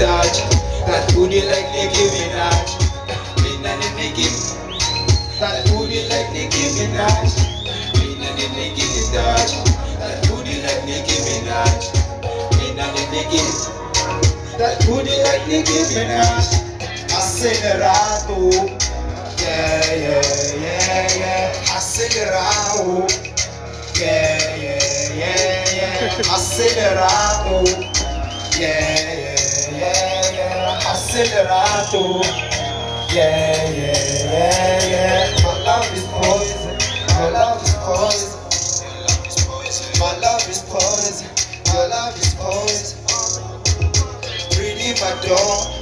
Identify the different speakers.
Speaker 1: Dodge. That booty like Nicki Minaj. Lean on the Nicki. That booty like Nicki Minaj. Lean on the Nicki Dodge. That booty like Nicki Minaj. Lean on the Nicki. That booty like Nicki Minaj. Acelerato. Yeah, yeah, yeah, yeah. Acelerado. Yeah, yeah, yeah, yeah. Acelerado. Yeah. Yeah, yeah, yeah, yeah. My love is poison. My love is poison. My love is poison. My love is poison. Reading my door.